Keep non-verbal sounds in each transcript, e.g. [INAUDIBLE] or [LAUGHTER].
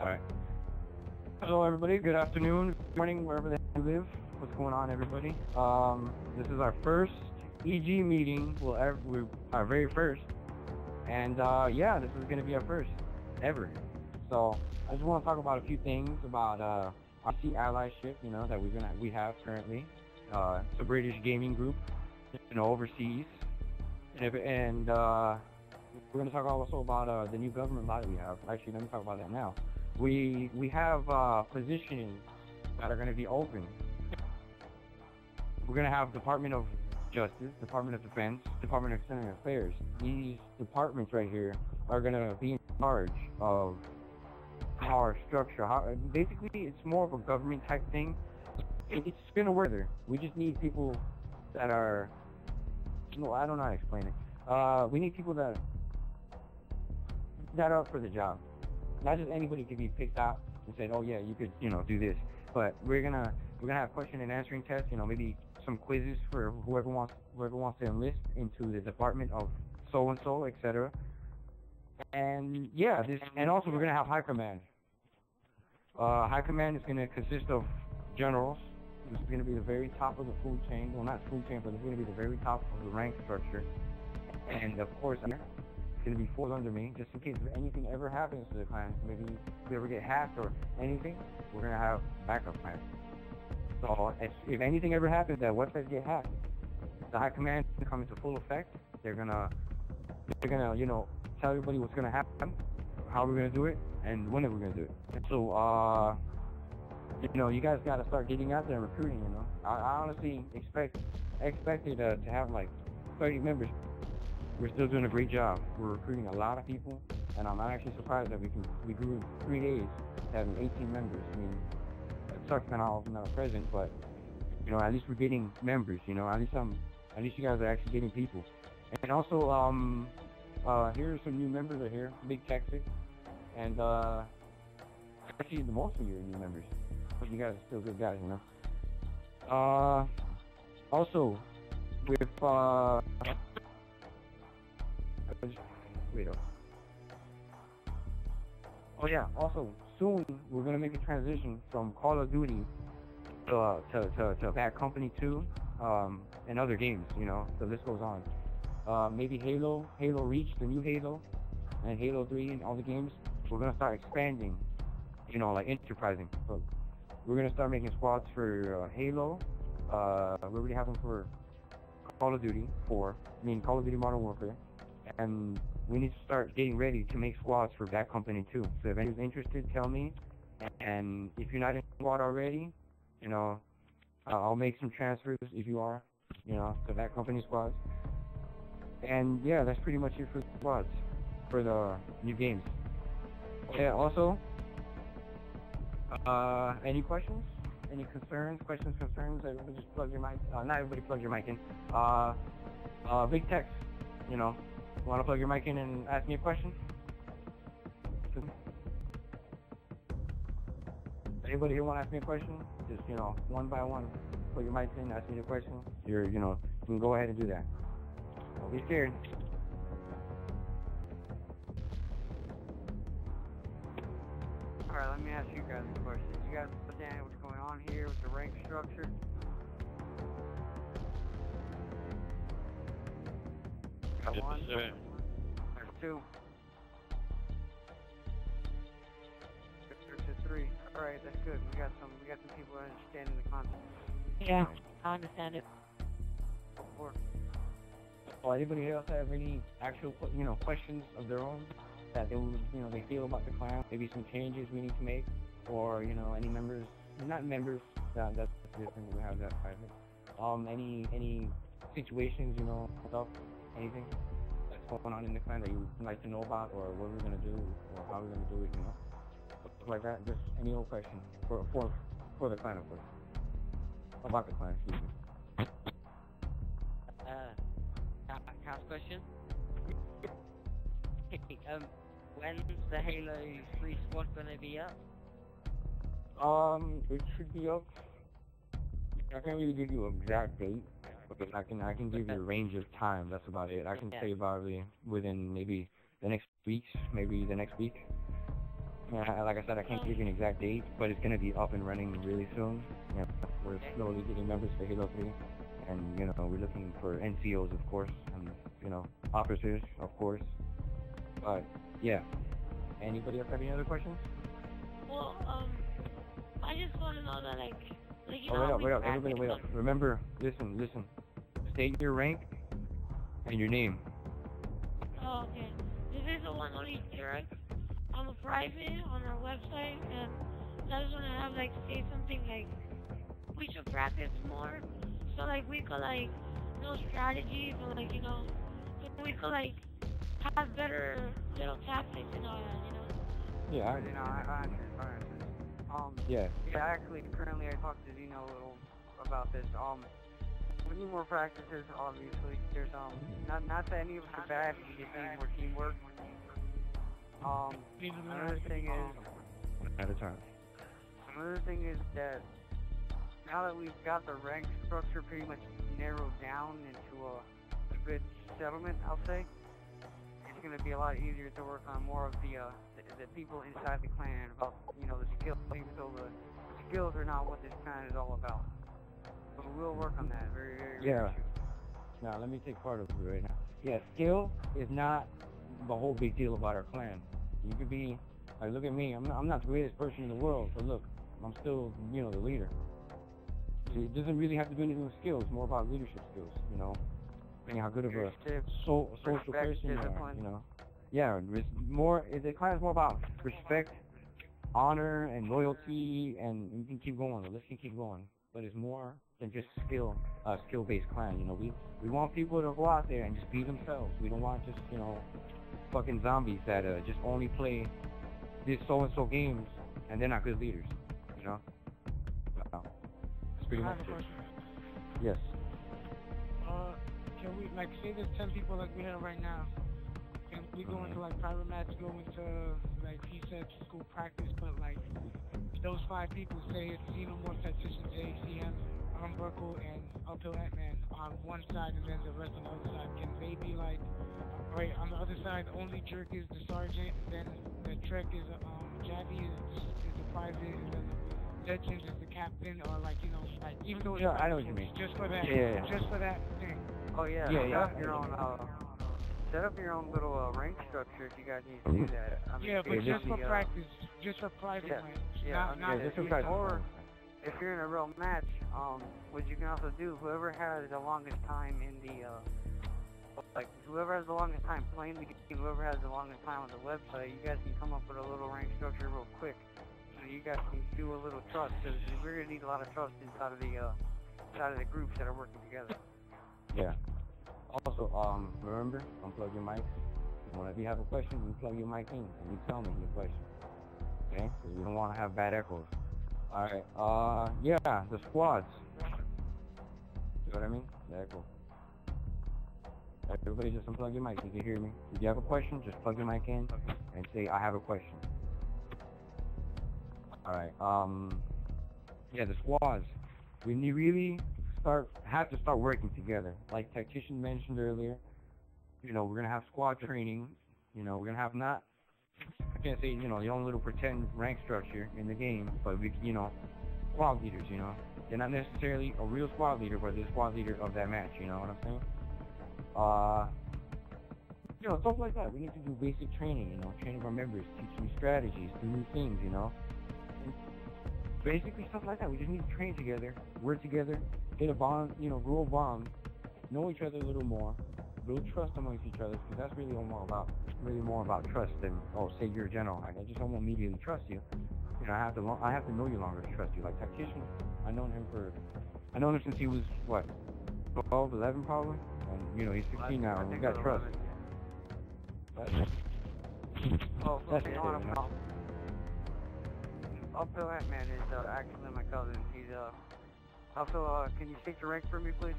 Alright. Hello everybody, good afternoon, good morning, wherever you live. What's going on everybody? Um, this is our first EG meeting, well, we, our very first. And uh, yeah, this is going to be our first ever. So I just want to talk about a few things about uh, our C allyship, you know, that we're gonna we have currently. Uh, it's a British gaming group, you know, overseas. And, if, and uh, we're going to talk also about uh, the new government that we have. Actually, let me talk about that now. We we have uh, positions that are going to be open. We're going to have Department of Justice, Department of Defense, Department of External Affairs. These departments right here are going to be in charge of our structure. How, basically, it's more of a government type thing. It's going to work there. We just need people that are, no, I don't know how to explain it. Uh, we need people that that are up for the job. Not just anybody could be picked out and said, oh yeah, you could, you know, do this. But we're gonna we're gonna have question and answering tests. You know, maybe some quizzes for whoever wants whoever wants to enlist into the department of so and so, etc. And yeah, this and also we're gonna have high command. Uh, high command is gonna consist of generals. It's gonna be the very top of the food chain. Well, not food chain, but it's gonna be the very top of the rank structure. And of course, going to be forced under me, just in case if anything ever happens to the clan, maybe we ever get hacked or anything, we're going to have backup plans. So if, if anything ever happens that websites get hacked, the high command can come into full effect. They're gonna, they're gonna, you know, tell everybody what's gonna happen, how we're gonna do it, and when we're gonna do it. So, uh, you know, you guys gotta start getting out there and recruiting. You know, I, I honestly expect expected uh, to have like 30 members we're still doing a great job. We're recruiting a lot of people, and I'm actually surprised that we can we grew in three days having 18 members. I mean, it sucks that I'm not present, but you know, at least we're getting members. You know, at least I'm, at least you guys are actually getting people. And also, um, uh, here are some new members are here, Big Texas, and uh, actually the most of you are new members. But you guys are still good guys, you know. Uh, also, with uh Wait. Oh yeah, also, soon we're gonna make a transition from Call of Duty uh, to, to, to Bad Company 2 um, and other games, you know, the list goes on. Uh, maybe Halo, Halo Reach, the new Halo, and Halo 3 and all the games. We're gonna start expanding, you know, like enterprising. So we're gonna start making squads for uh, Halo. Uh, we already have them for Call of Duty 4, I mean Call of Duty Modern Warfare and we need to start getting ready to make squads for Bad Company 2. So if anyone's interested, tell me. And if you're not in squad already, you know, I'll make some transfers if you are, you know, to Bad Company squads. And yeah, that's pretty much it for the squads, for the new games. Yeah, also, uh, any questions? Any concerns, questions, concerns? Everybody just plug your mic. Uh, not everybody plug your mic in. Uh, uh, big text, you know, Want to plug your mic in and ask me a question? Anybody here want to ask me a question? Just, you know, one by one, plug your mic in, ask me a question. You're, you know, you can go ahead and do that. Don't be scared. Alright, let me ask you guys a question. You guys understand what's going on here with the rank structure? Yes, one. sir. There's two. There's three. All right, that's good. We got some. We got some people understanding the concept. Yeah, I understand it. Four. Or anybody else have any actual, you know, questions of their own that they, would, you know, they feel about the clan? Maybe some changes we need to make, or you know, any members, not members. That, that's different. We have that private. Um, any any situations, you know, stuff anything that's going on in the clan that you would like to know about, or what we're gonna do, or how we're gonna do it, you know, stuff like that. Just any old question for for for the clan, of course, about the clan. Excuse me. Uh, cast question. [LAUGHS] um, when's the Halo 3 squad gonna be up? Um, it should be up. I can't really give you an exact date, but I can I can give you a range of time. That's about it. I can Yeah. say probably within maybe the next weeks, maybe the next week. Yeah, like I said, I can't give you an exact date, but it's gonna be up and running really soon. Yeah, we're slowly getting members for Halo 3, and you know we're looking for NCOs, of course, and you know officers, of course. But yeah, anybody else have any other questions? Well, um, I just want to know that, like, you Oh, wait up, wait up, everybody, wait up. Remember, listen, listen. State your rank and your name. Oh, okay. This is the one only direct. I'm a private on our website, and I just want to have like say something like we should practice more, so like we could like know strategies or like you know we could like have better little tactics and all that, you know. Yeah, You know, I, I understand. I understand. Um, yeah. yeah, actually, currently I talked to Zeno a little about this. Um, we need more practices, obviously. There's, um, not, not that any of us are bad, we just need more teamwork. Um, another thing is, At a time. Another thing is that now that we've got the rank structure pretty much narrowed down into a, a good settlement, I'll say, it's going to be a lot easier to work on more of the, uh, the, the people inside the clan about, you know, the skills, even though the skills are not what this clan is all about. But we'll work on that very, very, very Yeah. Now, let me take part of it right now. Yeah, skill is not the whole big deal about our clan. You could be, like, look at me. I'm not, I'm not the greatest person in the world, but look, I'm still, you know, the leader. It doesn't really have to do anything with skills. More about leadership skills, you know, and how good of a so, social person you are, you know. Yeah, it's more. The clan is more about respect, honor, and loyalty, and you can keep going. The list can keep going, but it's more than just skill, uh, skill-based clan. You know, we we want people to go out there and just be themselves. We don't want just you know, fucking zombies that uh, just only play these so and so games and they're not good leaders. You know. Wow. That's pretty much it. Yes. Uh, can we like say there's ten people like we have right now? Can we go into uh-huh. like private match, go into like he said school practice, but like those five people say it's Xenomorph Tactician JCM, Armbuckle, um, and Uphill Ant-Man on one side, and then the rest on the other side. Can they be like, right on the other side, only Jerk is the sergeant, then the Trek is uh, um Javi is is the private, and then Legends is the captain, or like you know, like even though it's Yeah, I know what you mean. just for that, Yeah, yeah, yeah. just for that thing. Oh yeah, Yeah, set yeah. up your own, uh, set up your own little uh, rank structure if you guys need to do that. I mean, Yeah, but just for basically, uh, practice, just for private yeah, match, yeah, not, I'm not Yeah, just for practice. or- if you're in a real match, um, what you can also do, whoever has the longest time in the, uh, like, whoever has the longest time playing the game, whoever has the longest time on the website, you guys can come up with a little rank structure real quick. So you guys can do a little trust, because we're gonna need a lot of trust inside of the, uh, inside of the groups that are working together. Yeah. Also, um, remember, unplug your mic. Whenever you have a question, you plug your mic in and you tell me your question. Okay? Because we don't want to have bad echoes. Alright, uh, yeah, the squads. See what I mean? The echo. Everybody just unplug your mic. You can hear me. If you have a question, just plug your mic in and say, I have a question. Alright, um, yeah, the squads. We need really start have to start working together. Like tactician mentioned earlier, you know, we're gonna have squad training. You know, we're gonna have not I can't say, you know, the own little pretend rank structure in the game, but we you know, squad leaders, you know. They're not necessarily a real squad leader, but they're the squad leader of that match, you know what I'm saying? Uh you know, stuff like that. We need to do basic training, you know, training our members, teach them strategies, do new things, you know. Basically stuff like that. We just need to train together, work together, get a bond, you know, grow a bond, know each other a little more, build trust amongst each other, because that's really more about, really more about trust than, oh, say you're a general. I just don't immediately trust you. You know, I have to, lo- I have to know you longer to trust you. Like tactician, I've known him for, I've known him since he was what, 12, 11 probably, and you know he's 16 now, and we got trust. That's- Oh, That's okay, it, you know. Uphill Ant-Man is uh, actually my cousin. He's uh, also uh, can you state your rank for me, please?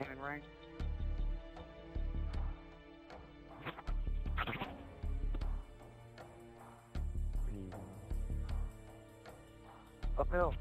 Name and rank. Uphill.